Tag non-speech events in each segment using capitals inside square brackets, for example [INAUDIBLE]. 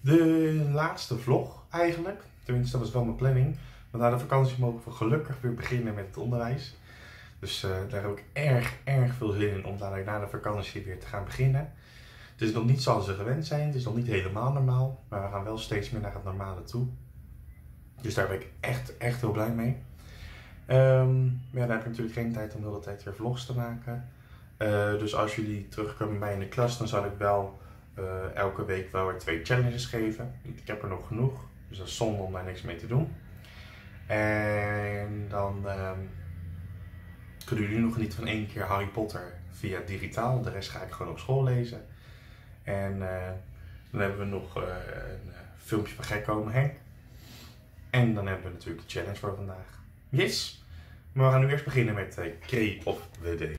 De laatste vlog eigenlijk. Tenminste, dat is wel mijn planning. Want na de vakantie mogen we gelukkig weer beginnen met het onderwijs. Dus eh, daar heb ik erg, erg veel zin in om dadelijk na de vakantie weer te gaan beginnen. Het is nog niet zoals ze gewend zijn. Het is nog niet helemaal normaal. Maar we gaan wel steeds meer naar het normale toe. Dus daar ben ik echt, echt heel blij mee. Ehm, maar ja, dan heb ik natuurlijk geen tijd om de hele tijd weer vlogs te maken. Eh, dus als jullie terugkomen bij mij in de klas, dan zal ik wel eh, elke week wel weer twee challenges geven. Ik heb er nog genoeg, dus dat is zonde om daar niks mee te doen. En dan ehm, kunnen jullie nog genieten van één keer Harry Potter via digitaal. De rest ga ik gewoon op school lezen. En eh, dan hebben we nog eh, een eh, filmpje van Gek komen Henk. En dan hebben we natuurlijk de challenge voor vandaag. Yes! Maar we gaan nu eerst beginnen met K of the Day.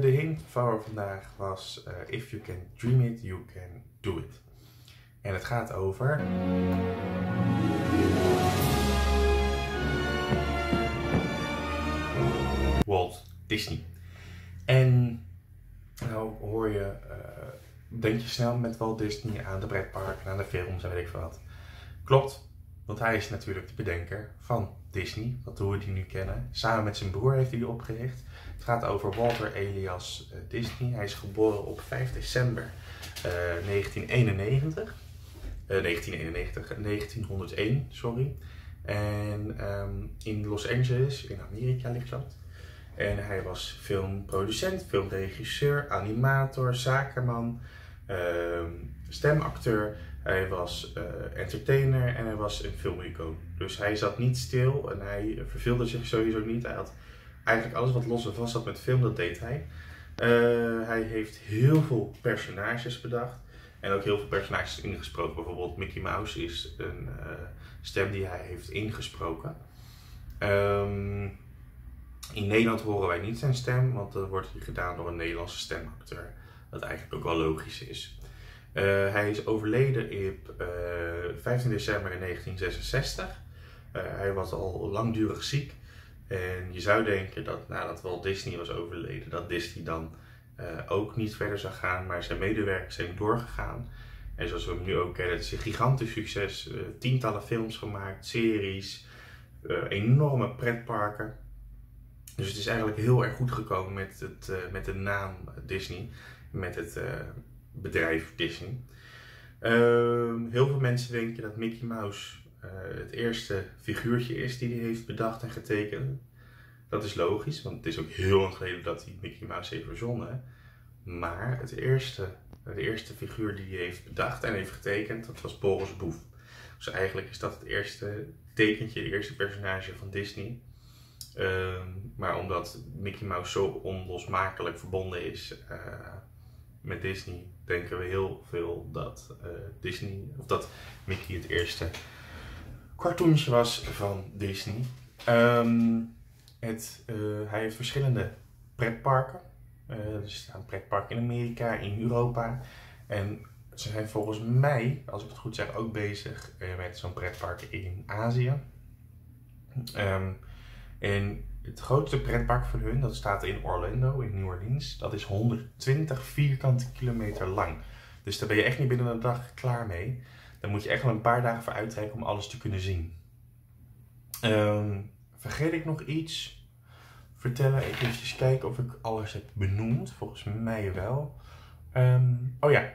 De hint voor vandaag was If you can dream it, you can do it. En het gaat over. Walt Disney. En nou hoor je, eh, denk je snel met Walt Disney aan de pretparken, aan de films en weet ik veel wat. Klopt, want hij is natuurlijk de bedenker van Disney, wat hoe we die nu kennen. Samen met zijn broer heeft hij die opgericht. Het gaat over Walter Elias eh, Disney. Hij is geboren op 5 december eh, 1991. Eh, 1991, 1901, sorry. En ehm, in Los Angeles, in Amerika ligt dat. En hij was filmproducent, filmregisseur, animator, zakenman, ehm, stemacteur. Hij was eh, entertainer en hij was een filmicoon. Dus hij zat niet stil en hij verveelde zich sowieso niet. Hij had eigenlijk alles wat los en vast zat met film, dat deed hij. Eh, hij heeft heel veel personages bedacht. En ook heel veel personages ingesproken. Bijvoorbeeld Mickey Mouse is een eh, stem die hij heeft ingesproken. Ehm, in Nederland horen wij niet zijn stem, want dat wordt hier gedaan door een Nederlandse stemacteur. Wat eigenlijk ook wel logisch is. Eh, hij is overleden op eh, 15 december in 1966. Eh, hij was al langdurig ziek. En je zou denken dat nadat Walt Disney was overleden, dat Disney dan eh, ook niet verder zou gaan. Maar zijn medewerkers zijn doorgegaan. En zoals we hem nu ook kennen, het is een gigantisch succes. Eh, tientallen films gemaakt, series, eh, enorme pretparken. Dus het is eigenlijk heel erg goed gekomen met, het, eh, met de naam Disney, met het eh, bedrijf Disney. Ehm, heel veel mensen denken dat Mickey Mouse eh, het eerste figuurtje is die hij heeft bedacht en getekend. Dat is logisch, want het is ook heel lang geleden dat hij Mickey Mouse heeft verzonnen. Maar het eerste, de eerste figuur die hij heeft bedacht en heeft getekend, dat was Boris Boef. Dus eigenlijk is dat het eerste tekentje, het eerste personage van Disney. Ehm, maar omdat Mickey Mouse zo onlosmakelijk verbonden is eh, met Disney, denken we heel veel dat eh, Disney, of dat Mickey het eerste cartoonsje was van Disney. Ehm, het, eh, hij heeft verschillende pretparken. Eh, er staan pretparken in Amerika, in Europa. En ze zijn volgens mij, als ik het goed zeg, ook bezig met zo'n pretpark in Azië. Ehm, en het grootste pretpark van hun, dat staat in Orlando, in New Orleans. Dat is 120 vierkante kilometer lang. Dus daar ben je echt niet binnen een dag klaar mee. Daar moet je echt wel een paar dagen voor uittrekken om alles te kunnen zien. Ehm, vergeet ik nog iets? Vertellen, even kijken of ik alles heb benoemd. Volgens mij wel. Ehm, oh ja,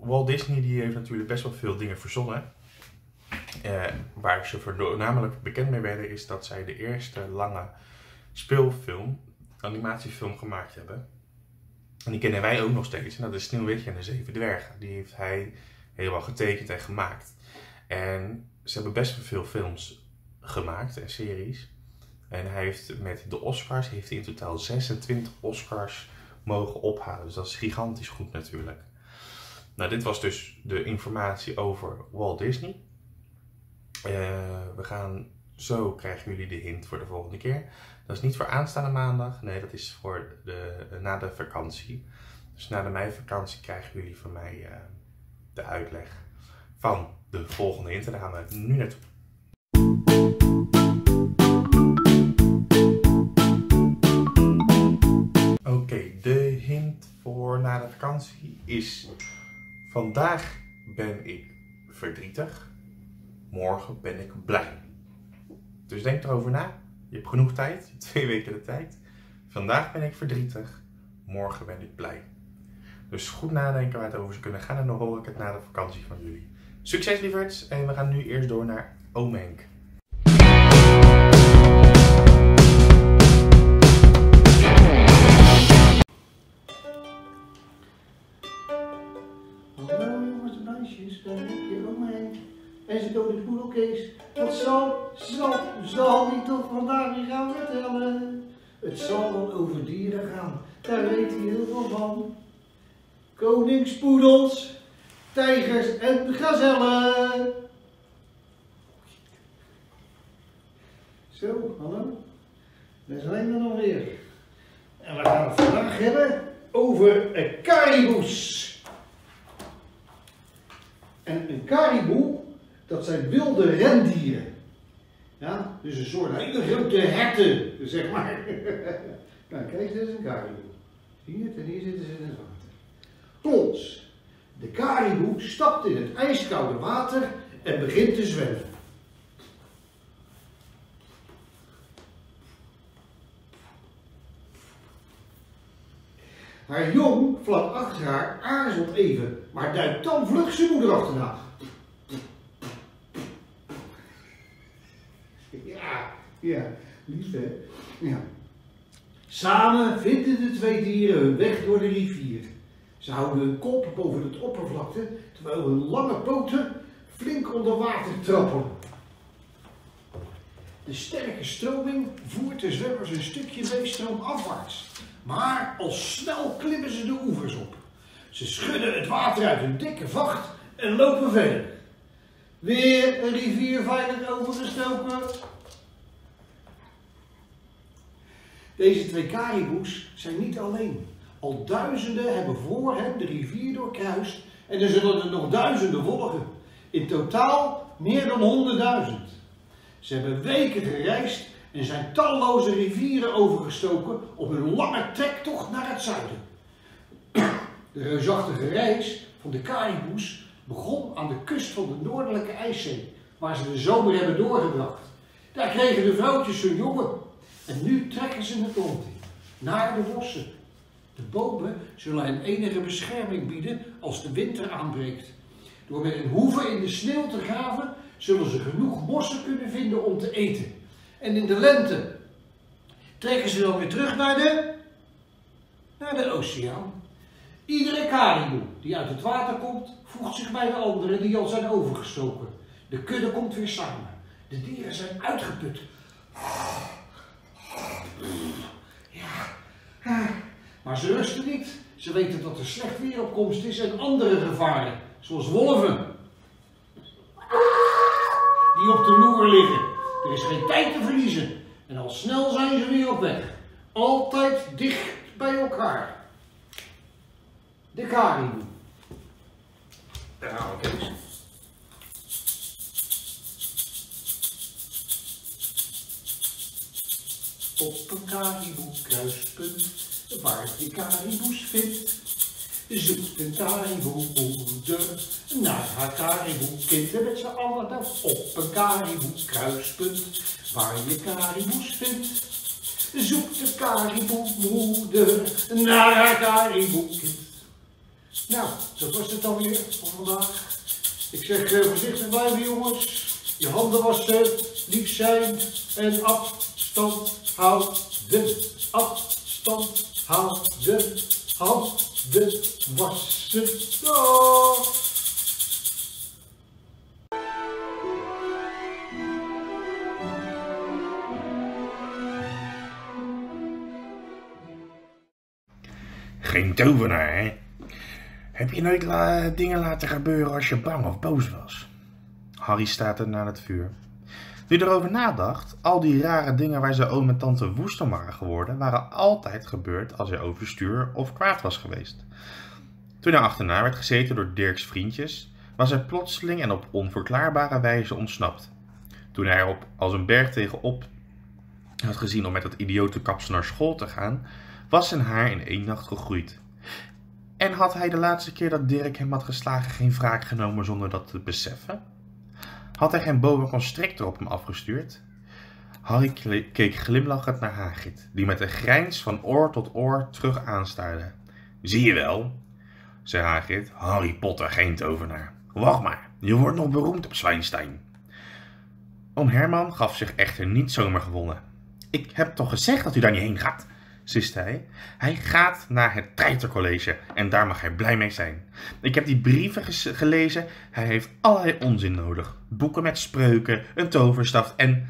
Walt Disney die heeft natuurlijk best wel veel dingen verzonnen. Eh, waar ze voornamelijk bekend mee werden is dat zij de eerste lange speelfilm, animatiefilm gemaakt hebben. En die kennen wij ook nog steeds. En dat is Sneeuwwitje en de Zeven Dwergen. Die heeft hij helemaal getekend en gemaakt. En ze hebben best wel veel films gemaakt en series. En hij heeft met de Oscars heeft hij in totaal 26 Oscars mogen ophalen. Dus dat is gigantisch goed natuurlijk. Nou, dit was dus de informatie over Walt Disney. Eh, we gaan Zo krijgen jullie de hint voor de volgende keer. Dat is niet voor aanstaande maandag. Nee, dat is voor de, na de vakantie. Dus na de meivakantie krijgen jullie van mij uh, de uitleg van de volgende hint. En daar gaan we nu naartoe. Oké, de hint voor na de vakantie is... Vandaag ben ik verdrietig. Morgen ben ik blij. Dus denk erover na. Je hebt genoeg tijd, [LAUGHS] twee weken de tijd. Vandaag ben ik verdrietig, morgen ben ik blij. Dus goed nadenken waar het over zou kunnen gaan en dan hoor ik het na de vakantie van jullie. Succes lieverds en we gaan nu eerst door naar Omenk. En ze door de poedelkees. Wat zal, zal, zal die toch vandaag weer gaan vertellen? Het zal wel over dieren gaan, daar weet hij heel veel van. Koningspoedels, tijgers en gazellen. Zo, hallo. Daar zijn we nog weer. En we gaan het vandaag hebben over een kariboes. En een kariboe, dat zijn wilde rendieren. Ja, dus een soort hele grote herten, zeg maar. [LAUGHS] nou, kijk, dit is een kariboe. Zie je het? En hier zitten ze in het water. Plots, de kariboe stapt in het ijskoude water en begint te zwemmen. Haar jong, vlak achter haar, aarzelt even, maar duikt dan vlug zijn moeder achterna. Ja, lief? Ja. Samen vinden de twee dieren hun weg door de rivier. Ze houden hun kop boven het oppervlakte, terwijl hun lange poten flink onder water trappen. De sterke stroming voert de zwemmers een stukje meestroom afwaarts. Maar al snel klimmen ze de oevers op. Ze schudden het water uit hun dikke vacht en lopen verder. Weer een rivier veilig overgestoken. Deze twee kariboes zijn niet alleen. Al duizenden hebben voor hen de rivier doorkruist en er zullen er nog duizenden volgen. In totaal meer dan honderdduizend. Ze hebben weken gereisd en zijn talloze rivieren overgestoken op hun lange trektocht naar het zuiden. De reusachtige reis van de Kariboes begon aan de kust van de Noordelijke IJszee, waar ze de zomer hebben doorgebracht. Daar kregen de vrouwtjes hun jongen en nu trekken ze het land in, naar de bossen. De bomen zullen hen enige bescherming bieden als de winter aanbreekt. Door met een hoeve in de sneeuw te graven, zullen ze genoeg bossen kunnen vinden om te eten. En in de lente trekken ze dan weer terug naar de, naar de oceaan. Iedere kariboe die uit het water komt, voegt zich bij de anderen die al zijn overgestoken. De kudde komt weer samen. De dieren zijn uitgeput. Ja. Maar ze rusten niet. Ze weten dat er slecht weer op komst is en andere gevaren, zoals wolven, die op de loer liggen. Er is geen tijd te verliezen. En al snel zijn ze weer op weg. Altijd dicht bij elkaar. De kariboe. Daar we Kees. Op een kariboe kruispunt, waar je kariboes vindt, zoekt een kariboe-moeder naar haar kariboe-kind. met z'n allen op een kariboe-kruispunt, waar je kariboes vindt. Zoekt de kariboe-moeder naar haar kariboe-kind. Nou, dat was het dan weer voor vandaag. Ik zeg uh, voorzichtig blijven jongens. Je handen wassen, lief zijn en afstand houden. Afstand houden. Handen wassen. Dag. Geen tovenaar, hè? Heb je nooit la dingen laten gebeuren als je bang of boos was? Harry staat er naar het vuur. Nu erover nadacht, al die rare dingen waar zijn oom en tante woest om waren geworden, waren altijd gebeurd als hij overstuur of kwaad was geweest. Toen hij achterna werd gezeten door Dirks vriendjes, was hij plotseling en op onverklaarbare wijze ontsnapt. Toen hij erop als een berg tegenop had gezien om met dat idiote kapsel naar school te gaan, was zijn haar in één nacht gegroeid. En had hij de laatste keer dat Dirk hem had geslagen geen wraak genomen zonder dat te beseffen? Had hij geen constrictor op hem afgestuurd? Harry keek glimlachend naar Hagrid, die met een grijns van oor tot oor terug aanstaarde. Zie je wel, zei Hagrid, Harry Potter geen tovenaar. Wacht maar, je wordt nog beroemd op Zwijnstein. Oom Herman gaf zich echter niet zomaar gewonnen. Ik heb toch gezegd dat u daar niet heen gaat, siste hij. Hij gaat naar het Treitercollege en daar mag hij blij mee zijn. Ik heb die brieven gelezen. Hij heeft allerlei onzin nodig. Boeken met spreuken, een toverstaf en...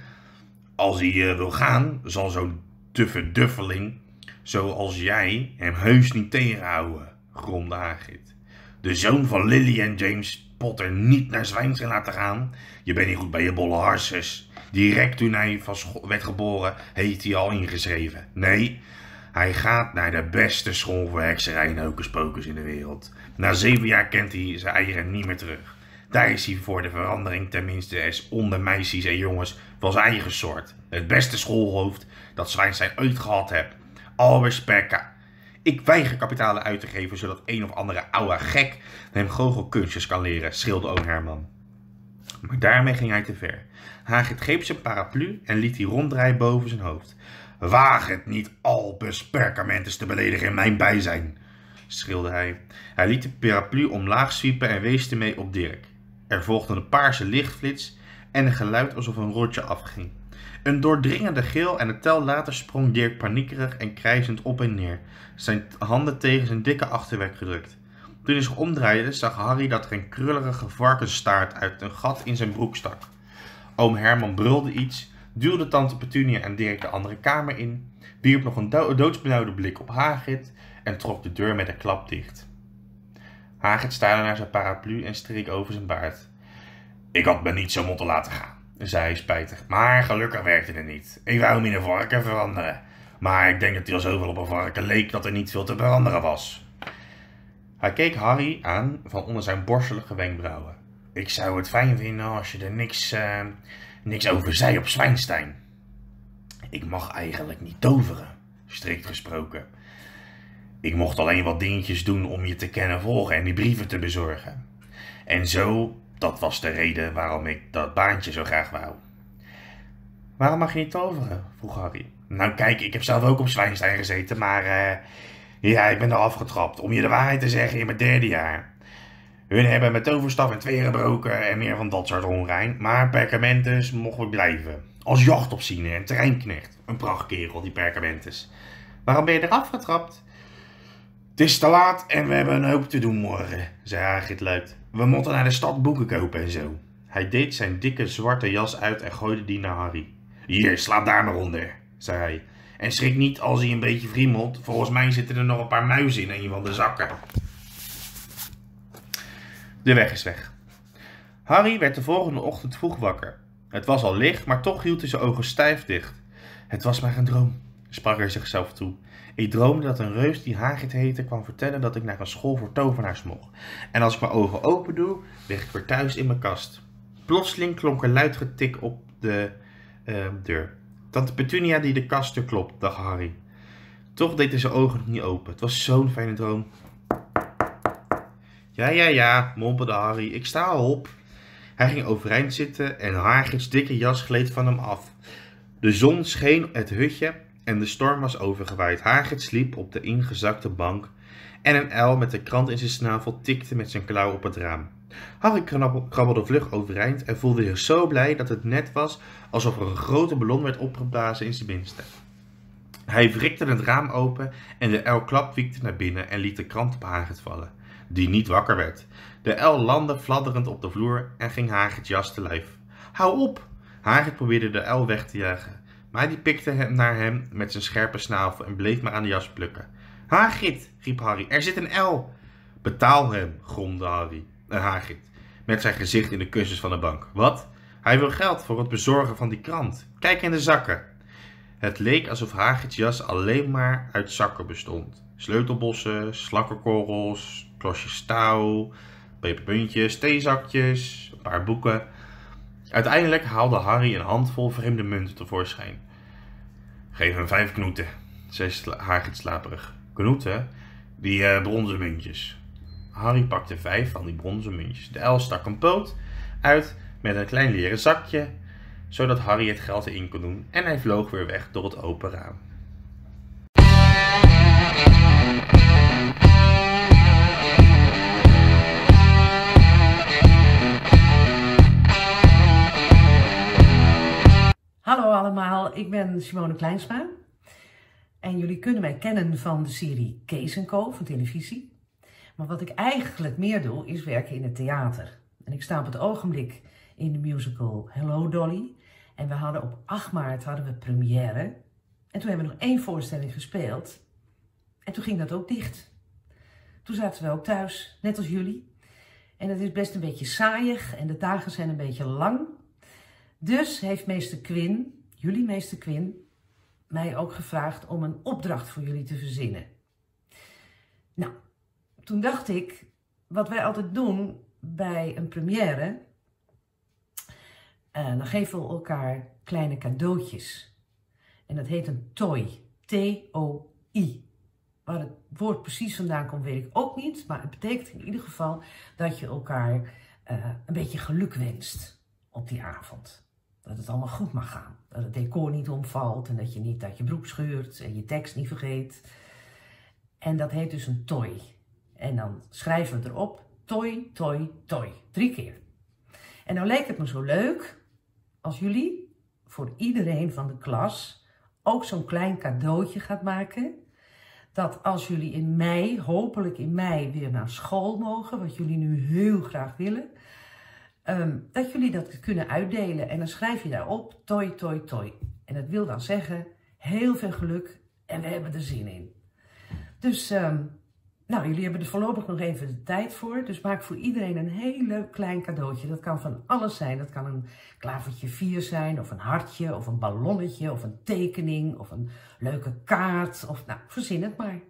Als hij uh, wil gaan, zal zo'n duffe duffeling, zoals jij, hem heus niet tegenhouden, gromde Hagrid. De zoon van Lily en James Potter niet naar Zwijnstein laten gaan? Je bent niet goed bij je bolle harses. Direct toen hij van werd geboren, heeft hij al ingeschreven. Nee, hij gaat naar de beste school voor hekserij en hocus in de wereld. Na zeven jaar kent hij zijn eieren niet meer terug. Daar is hij voor de verandering tenminste eens onder meisjes en jongens van zijn eigen soort. Het beste schoolhoofd dat Zwijnstein ooit gehad heeft. Albert Spekka. Ik weiger kapitalen uit te geven zodat een of andere oude gek hem goochelkunstjes kan leren, schreeuwde oom Herman. Maar daarmee ging hij te ver. Hagrid greep zijn paraplu en liet die ronddraaien boven zijn hoofd. Waag het niet Albus Perkamentes te beledigen in mijn bijzijn, schreeuwde hij. Hij liet de paraplu omlaag zwiepen en wees ermee op Dirk. Er volgde een paarse lichtflits en een geluid alsof een rotje afging. Een doordringende gil en een tel later sprong Dirk paniekerig en krijzend op en neer, zijn handen tegen zijn dikke achterwerk gedrukt. Toen hij zich omdraaide, zag Harry dat er een krullige varkensstaart uit een gat in zijn broek stak. Oom Herman brulde iets, duwde tante Petunia en Dirk de andere kamer in, wierp nog een do doodsbenauwde blik op Hagrid en trok de deur met een klap dicht. Hagrid staarde naar zijn paraplu en streek over zijn baard. Ik had me niet zo moeten laten gaan, zei hij spijtig, maar gelukkig werkte het niet. Ik wou hem in een varken veranderen, maar ik denk dat hij al zoveel op een varken leek dat er niet veel te veranderen was. Hij keek Harry aan van onder zijn borstelige wenkbrauwen. Ik zou het fijn vinden als je er niks, uh, niks over zei op Zwijnstein. Ik mag eigenlijk niet toveren, strikt gesproken. Ik mocht alleen wat dingetjes doen om je te kennen volgen en die brieven te bezorgen. En zo, dat was de reden waarom ik dat baantje zo graag wou. Waarom mag je niet toveren? vroeg Harry. Nou kijk, ik heb zelf ook op Zwijnstein gezeten, maar uh, ja, ik ben er afgetrapt. Om je de waarheid te zeggen in mijn derde jaar. Hun hebben met toverstaf in twee gebroken en meer van dat soort onrein. Maar Perkamentus mocht blijven. Als jachtopziener en terreinknecht. Een prachtkerel, die Perkamentus. Waarom ben je eraf getrapt? Het is te laat en we hebben een hoop te doen morgen, zei Hagrid luid. We moeten naar de stad boeken kopen en zo. Hij deed zijn dikke zwarte jas uit en gooide die naar Harry. Hier, slaap daar maar onder, zei hij. En schrik niet als hij een beetje friemelt. Volgens mij zitten er nog een paar muizen in een van de zakken. De weg is weg. Harry werd de volgende ochtend vroeg wakker. Het was al licht, maar toch hield hij zijn ogen stijf dicht. Het was maar een droom, sprak hij zichzelf toe. Ik droomde dat een reus die Hagrid heette kwam vertellen dat ik naar een school voor tovenaars mocht. En als ik mijn ogen open doe, lig ik weer thuis in mijn kast. Plotseling klonk een luid getik op de uh, deur. Tante Petunia die de kast klopt, dacht Harry. Toch deed hij zijn ogen niet open. Het was zo'n fijne droom. Ja, ja, ja, mompelde Harry. Ik sta op. Hij ging overeind zitten en Hagrid's dikke jas gleed van hem af. De zon scheen het hutje en de storm was overgewaaid. Hagrid sliep op de ingezakte bank en een uil met de krant in zijn snavel tikte met zijn klauw op het raam. Harry krabbelde vlug overeind en voelde zich zo blij dat het net was alsof er een grote ballon werd opgeblazen in zijn binnenste. Hij wrikte het raam open en de uil klapwiekte naar binnen en liet de krant op Hagrid vallen, die niet wakker werd. De uil landde fladderend op de vloer en ging Hagrid jas te lijf. Hou op! Hagrid probeerde de uil weg te jagen, maar die pikte hem naar hem met zijn scherpe snavel en bleef maar aan de jas plukken. Hagrid, riep Harry, er zit een uil. Betaal hem, gromde Harry. Hagrid, met zijn gezicht in de kussens van de bank. Wat? Hij wil geld voor het bezorgen van die krant. Kijk in de zakken. Het leek alsof Hagrid's jas alleen maar uit zakken bestond. Sleutelbossen, slakkenkorrels, klosjes touw, peperpuntjes, theezakjes, een paar boeken. Uiteindelijk haalde Harry een handvol vreemde munten tevoorschijn. Geef hem vijf knoeten, zei Hagrid slaperig. Knoeten? Die eh, bronzen muntjes. Harry pakte vijf van die bronzen muntjes. De el stak een poot uit met een klein leren zakje, zodat Harry het geld erin kon doen en hij vloog weer weg door het open raam. Hallo allemaal, ik ben Simone Kleinsma. En jullie kunnen mij kennen van de serie Kees Co. van televisie. Maar wat ik eigenlijk meer doe, is werken in het theater. En ik sta op het ogenblik in de musical Hello Dolly. En we hadden op 8 maart hadden we première. En toen hebben we nog één voorstelling gespeeld. En toen ging dat ook dicht. Toen zaten we ook thuis, net als jullie. En het is best een beetje saaiig en de dagen zijn een beetje lang. Dus heeft meester Quinn, jullie meester Quinn, mij ook gevraagd om een opdracht voor jullie te verzinnen. Nou, toen dacht ik, wat wij altijd doen bij een première, eh, dan geven we elkaar kleine cadeautjes. En dat heet een toy, T-O-I. Waar het woord precies vandaan komt, weet ik ook niet. Maar het betekent in ieder geval dat je elkaar eh, een beetje geluk wenst op die avond. Dat het allemaal goed mag gaan. Dat het decor niet omvalt en dat je niet uit je broek scheurt en je tekst niet vergeet. En dat heet dus een toy. En dan schrijven we erop toy, toy, toy. Drie keer. En nou leek het me zo leuk als jullie voor iedereen van de klas ook zo'n klein cadeautje gaat maken. Dat als jullie in mei, hopelijk in mei, weer naar school mogen, wat jullie nu heel graag willen, Ehm, dat jullie dat kunnen uitdelen. En dan schrijf je daarop toy, toy, toy. En dat wil dan zeggen heel veel geluk en we hebben er zin in. Dus, ehm, nou, jullie hebben er voorlopig nog even de tijd voor. Dus maak voor iedereen een heel leuk klein cadeautje. Dat kan van alles zijn. Dat kan een klavertje 4 zijn, of een hartje, of een ballonnetje, of een tekening, of een leuke kaart. Of, nou, verzin het maar.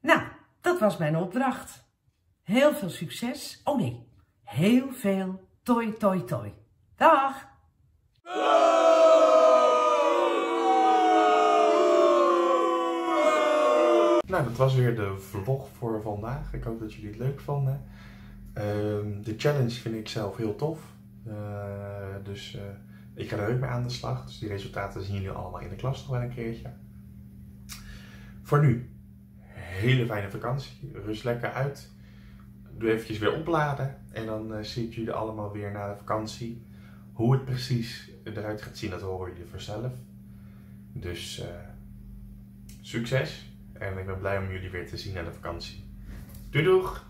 Nou, dat was mijn opdracht. Heel veel succes. Oh nee, heel veel toi toi toi. Dag! Nou, dat was weer de vlog voor vandaag. Ik hoop dat jullie het leuk vonden. Ehm, de challenge vind ik zelf heel tof. Eh, dus eh, ik ga er ook mee aan de slag. Dus die resultaten zien jullie allemaal in de klas nog wel een keertje. Voor nu, hele fijne vakantie. Rust lekker uit. Doe eventjes weer opladen. En dan eh, zie ik jullie allemaal weer na de vakantie. Hoe het precies eruit gaat zien, dat horen jullie vanzelf. Dus eh, succes. En ik ben blij om jullie weer te zien na de vakantie. Doei doeg!